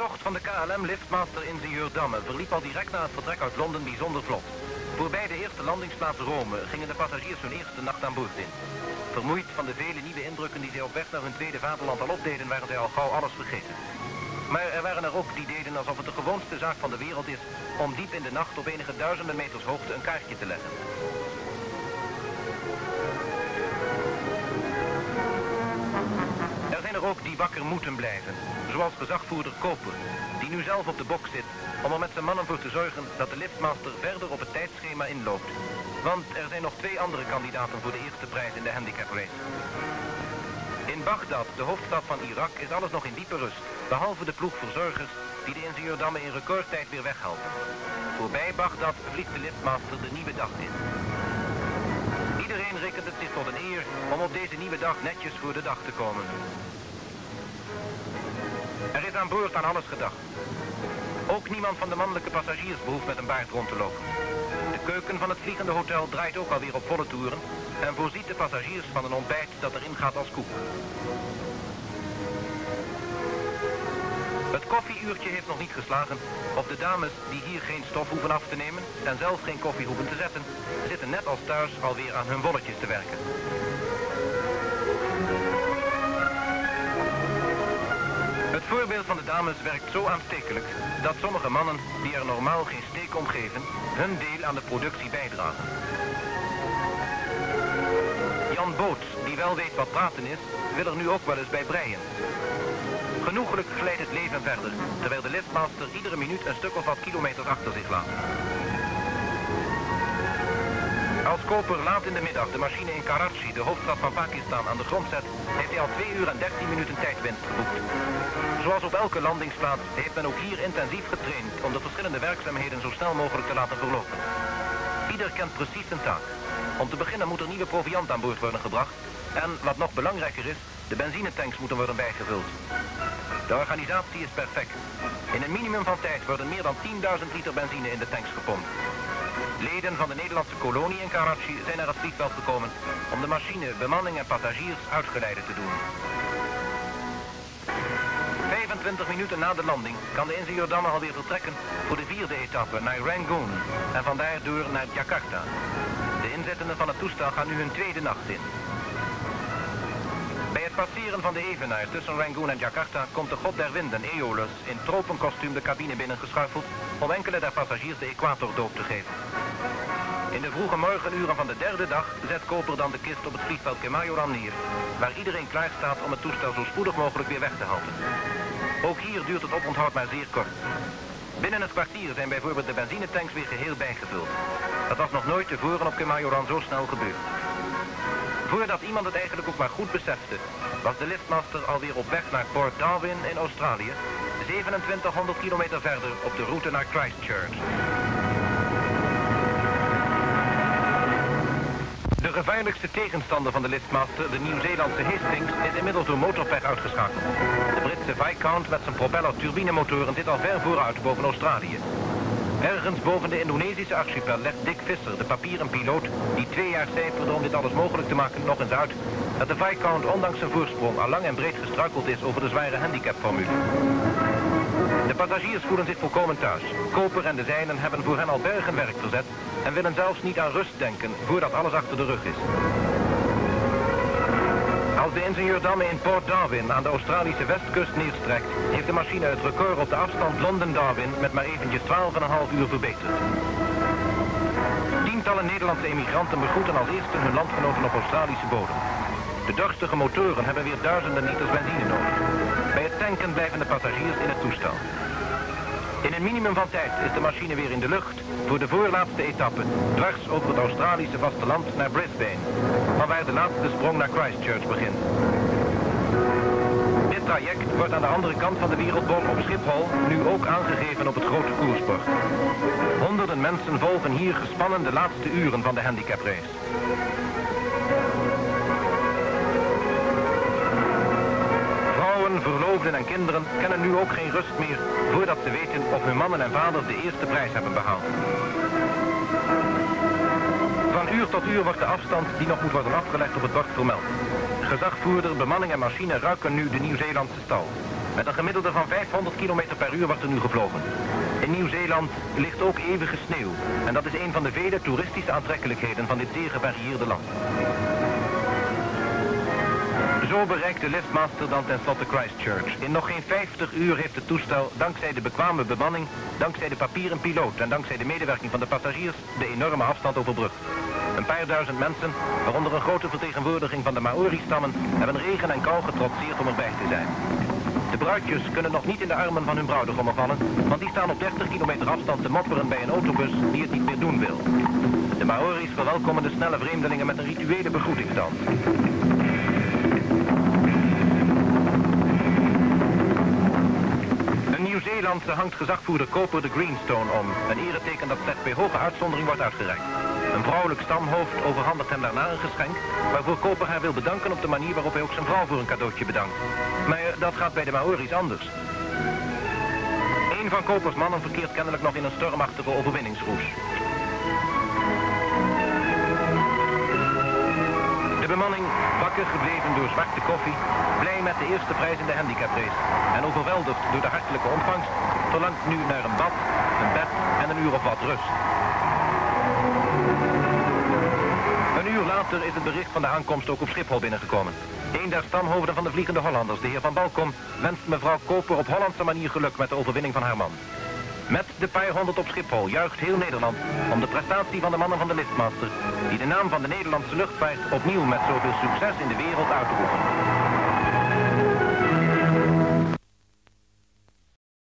tocht van de KLM-liftmaster ingenieur Damme verliep al direct na het vertrek uit Londen bijzonder vlot. Voorbij de eerste landingsplaats Rome gingen de passagiers hun eerste nacht aan boord in. Vermoeid van de vele nieuwe indrukken die zij op weg naar hun tweede vaderland al opdeden, waren zij al gauw alles vergeten. Maar er waren er ook die deden alsof het de gewoonste zaak van de wereld is om diep in de nacht op enige duizenden meters hoogte een kaartje te leggen. Wakker moeten blijven, zoals gezagvoerder Koper, die nu zelf op de bok zit om er met zijn mannen voor te zorgen dat de liftmaster verder op het tijdschema inloopt. Want er zijn nog twee andere kandidaten voor de eerste prijs in de handicap race. In Bagdad, de hoofdstad van Irak, is alles nog in diepe rust, behalve de ploeg verzorgers die de ingenieurdammen in recordtijd weer weghelpen. Voorbij Bagdad vliegt de liftmaster de nieuwe dag in. Iedereen rekent het zich tot een eer om op deze nieuwe dag netjes voor de dag te komen. Er is aan boord aan alles gedacht. Ook niemand van de mannelijke passagiers behoeft met een baard rond te lopen. De keuken van het vliegende hotel draait ook alweer op volle toeren en voorziet de passagiers van een ontbijt dat erin gaat als koek. Het koffieuurtje heeft nog niet geslagen of de dames die hier geen stof hoeven af te nemen en zelf geen koffie hoeven te zetten, zitten net als thuis alweer aan hun wolletjes te werken. Voorbeeld van de dames werkt zo aanstekelijk dat sommige mannen die er normaal geen steek om geven, hun deel aan de productie bijdragen. Jan Boot, die wel weet wat praten is, wil er nu ook wel eens bij breien. Genoegelijk glijdt het leven verder, terwijl de liftmaster iedere minuut een stuk of wat kilometers achter zich laat. Als Koper laat in de middag de machine in Karachi, de hoofdstad van Pakistan, aan de grond zet, heeft hij al 2 uur en 13 minuten tijdwinst geboekt. Zoals op elke landingsplaats heeft men ook hier intensief getraind om de verschillende werkzaamheden zo snel mogelijk te laten verlopen. Ieder kent precies zijn taak. Om te beginnen moet er nieuwe proviant aan boord worden gebracht en, wat nog belangrijker is, de benzinetanks moeten worden bijgevuld. De organisatie is perfect. In een minimum van tijd worden meer dan 10.000 liter benzine in de tanks gepompt. Leden van de Nederlandse kolonie in Karachi zijn naar het vliegveld gekomen om de machine, bemanning en passagiers uitgeleide te doen. 25 minuten na de landing kan de ingenieur alweer vertrekken voor de vierde etappe naar Rangoon en vandaar door naar Jakarta. De inzittenden van het toestel gaan nu hun tweede nacht in. Het passeren van de evenaar tussen Rangoon en Jakarta komt de god der winden, Aeolus, in tropenkostuum de cabine binnengeschuifeld om enkele der passagiers de equatordoop te geven. In de vroege morgenuren van de derde dag zet Koper dan de kist op het vliegveld Kemayoran neer, waar iedereen klaar staat om het toestel zo spoedig mogelijk weer weg te halen. Ook hier duurt het oponthoud maar zeer kort. Binnen het kwartier zijn bijvoorbeeld de benzinetanks weer geheel bijgevuld. Dat was nog nooit tevoren op Kemayoran zo snel gebeurd. Voordat iemand het eigenlijk ook maar goed besefte, was de liftmaster alweer op weg naar Port Darwin in Australië, 2700 kilometer verder op de route naar Christchurch. De gevaarlijkste tegenstander van de liftmaster, de Nieuw-Zeelandse Hastings, is inmiddels door motorpech uitgeschakeld. De Britse Viscount met zijn propeller turbinemotoren zit al ver vooruit boven Australië. Ergens boven de Indonesische archipel legt Dick Visser, de papieren piloot, die twee jaar cijferde om dit alles mogelijk te maken, nog eens uit dat de Viscount ondanks zijn voorsprong al lang en breed gestruikeld is over de zware handicapformule. De passagiers voelen zich volkomen thuis. Koper en de zijnen hebben voor hen al bergen werk verzet en willen zelfs niet aan rust denken voordat alles achter de rug is. Als de ingenieur Damme in Port Darwin aan de Australische westkust neerstrekt, heeft de machine het record op de afstand Londen-Darwin met maar eventjes 12,5 uur verbeterd. Tientallen Nederlandse emigranten begroeten als eerste hun landgenoten op Australische bodem. De dorstige motoren hebben weer duizenden liters benzine nodig. Bij het tanken blijven de passagiers in het toestel. In een minimum van tijd is de machine weer in de lucht voor de voorlaatste etappe, dwars over het Australische vasteland naar Brisbane, vanwaar de laatste sprong naar Christchurch begint. Dit traject wordt aan de andere kant van de wereldbol op Schiphol nu ook aangegeven op het grote koersbord. Honderden mensen volgen hier gespannen de laatste uren van de handicaprace. En kinderen kennen nu ook geen rust meer voordat ze weten of hun mannen en vaders de eerste prijs hebben behaald. Van uur tot uur wordt de afstand die nog moet worden afgelegd op het bord vermeld. Gezagvoerder, bemanning en machine ruiken nu de Nieuw-Zeelandse stal. Met een gemiddelde van 500 km per uur wordt er nu gevlogen. In Nieuw-Zeeland ligt ook eeuwige sneeuw. En dat is een van de vele toeristische aantrekkelijkheden van dit zeer gevarieerde land. Zo bereikt de liftmaster dan tenslotte Christchurch. In nog geen 50 uur heeft het toestel, dankzij de bekwame bemanning, dankzij de papieren piloot en dankzij de medewerking van de passagiers, de enorme afstand overbrugd. Een paar duizend mensen, waaronder een grote vertegenwoordiging van de Maori-stammen, hebben regen en kou getrotseerd om erbij te zijn. De bruidjes kunnen nog niet in de armen van hun bruidegommen vallen, want die staan op 30 kilometer afstand te mopperen bij een autobus die het niet meer doen wil. De Maori's verwelkomen de snelle vreemdelingen met een rituele begroetingsdans. Een Nieuw-Zeelandse hangt gezagvoerder Koper de Greenstone om, een ereteken dat slechts bij hoge uitzondering wordt uitgereikt. Een vrouwelijk stamhoofd overhandigt hem daarna een geschenk... waarvoor Koper haar wil bedanken op de manier waarop hij ook zijn vrouw voor een cadeautje bedankt. Maar dat gaat bij de Maori's anders. Een van Kopers mannen verkeert kennelijk nog in een stormachtige overwinningsroes. De bemanning, gebleven door zwarte koffie, blij met de eerste prijs in de handicaprace en overweldigd door de hartelijke ontvangst, verlangt nu naar een bad, een bed en een uur of wat rust. Een uur later is het bericht van de aankomst ook op Schiphol binnengekomen. Een der stamhoofden van de Vliegende Hollanders, de heer Van Balkom, wenst mevrouw Koper op Hollandse manier geluk met de overwinning van haar man. Met de paar honderd op Schiphol juicht heel Nederland om de prestatie van de mannen van de Liftmaster, die de naam van de Nederlandse luchtvaart opnieuw met zoveel succes in de wereld uit te roepen.